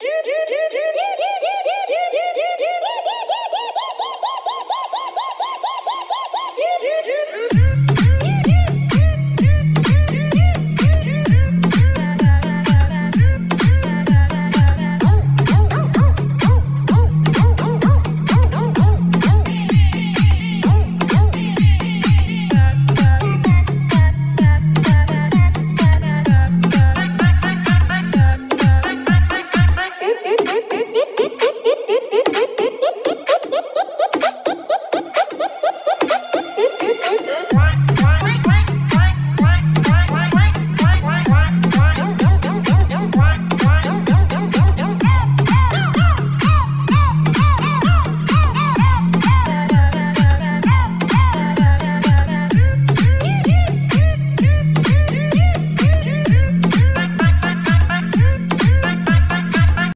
You, you.